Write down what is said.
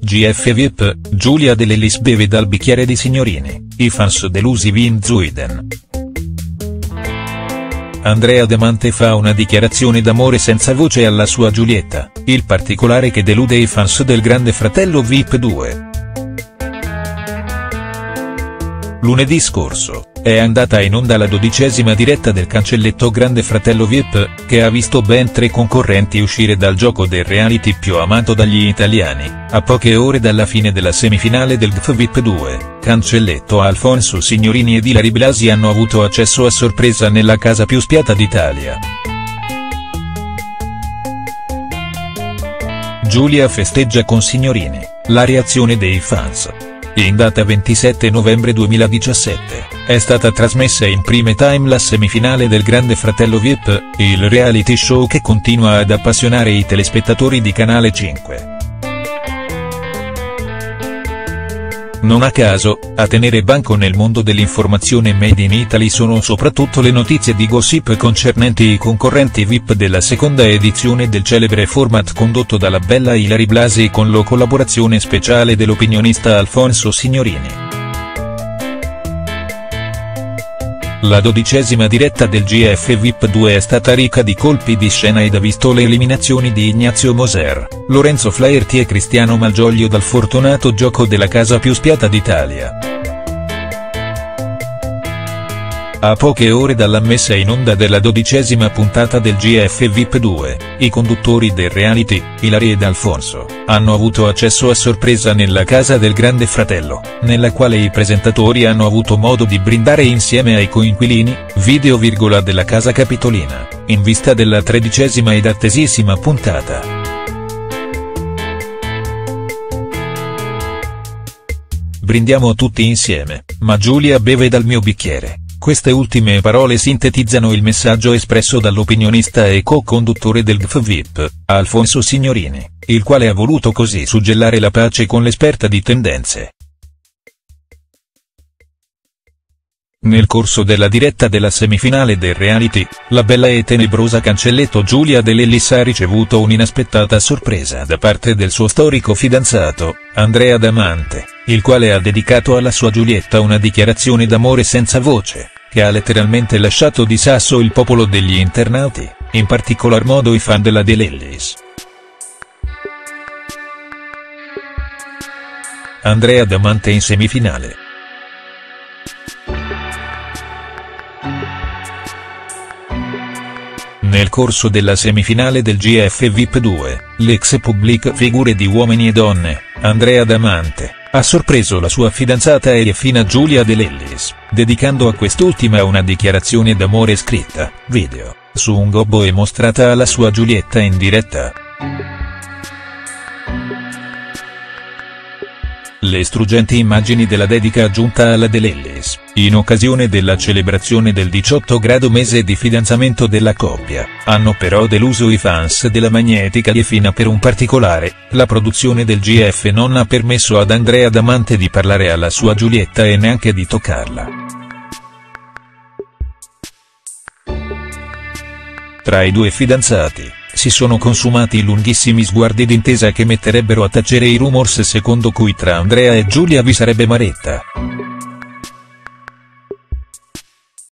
GF VIP, Giulia Dell'Ellis beve dal bicchiere di signorini, i fans delusi Vin Zuiden. Andrea Damante fa una dichiarazione d'amore senza voce alla sua Giulietta, il particolare che delude i fans del grande fratello VIP 2. Lunedì scorso, è andata in onda la dodicesima diretta del cancelletto Grande Fratello VIP, che ha visto ben tre concorrenti uscire dal gioco del reality più amato dagli italiani, a poche ore dalla fine della semifinale del GF VIP 2, cancelletto Alfonso Signorini ed Ilari Blasi hanno avuto accesso a sorpresa nella casa più spiata d'Italia. Giulia festeggia con Signorini, la reazione dei fans. In data 27 novembre 2017, è stata trasmessa in prime time la semifinale del Grande Fratello VIP, il reality show che continua ad appassionare i telespettatori di Canale 5. Non a caso, a tenere banco nel mondo dell'informazione made in Italy sono soprattutto le notizie di gossip concernenti i concorrenti VIP della seconda edizione del celebre format condotto dalla bella Ilari Blasi con la collaborazione speciale dell'opinionista Alfonso Signorini. La dodicesima diretta del GF VIP 2 è stata ricca di colpi di scena ed ha visto le eliminazioni di Ignazio Moser, Lorenzo Flaherty e Cristiano Malgioglio dal fortunato gioco della casa più spiata d'Italia. A poche ore dalla messa in onda della dodicesima puntata del GF VIP 2, i conduttori del reality, Ilari ed Alfonso, hanno avuto accesso a sorpresa nella casa del grande fratello, nella quale i presentatori hanno avuto modo di brindare insieme ai coinquilini, video virgola della casa capitolina, in vista della tredicesima ed attesissima puntata. Brindiamo tutti insieme, ma Giulia beve dal mio bicchiere. Queste ultime parole sintetizzano il messaggio espresso dall'opinionista e co-conduttore del GF VIP, Alfonso Signorini, il quale ha voluto così suggellare la pace con l'esperta di tendenze. Nel corso della diretta della semifinale del reality, la bella e tenebrosa cancelletto Giulia Dell'Ellis ha ricevuto un'inaspettata sorpresa da parte del suo storico fidanzato, Andrea Damante, il quale ha dedicato alla sua Giulietta una dichiarazione d'amore senza voce, che ha letteralmente lasciato di sasso il popolo degli internauti, in particolar modo i fan della Dell'Ellis. Andrea Damante in semifinale. Nel corso della semifinale del GF VIP 2, l'ex public figure di Uomini e Donne, Andrea Damante, ha sorpreso la sua fidanzata e fina Giulia Dell'Ellis, dedicando a quest'ultima una dichiarazione d'amore scritta, video, su un gobbo e mostrata alla sua Giulietta in diretta. Le struggenti immagini della dedica aggiunta alla Dell'Ellis, in occasione della celebrazione del 18 grado mese di fidanzamento della coppia, hanno però deluso i fans della Magnetica Liefina per un particolare, la produzione del GF non ha permesso ad Andrea Damante di parlare alla sua Giulietta e neanche di toccarla. Tra i due fidanzati, si sono consumati lunghissimi sguardi d'intesa che metterebbero a tacere i rumors secondo cui tra Andrea e Giulia vi sarebbe maretta.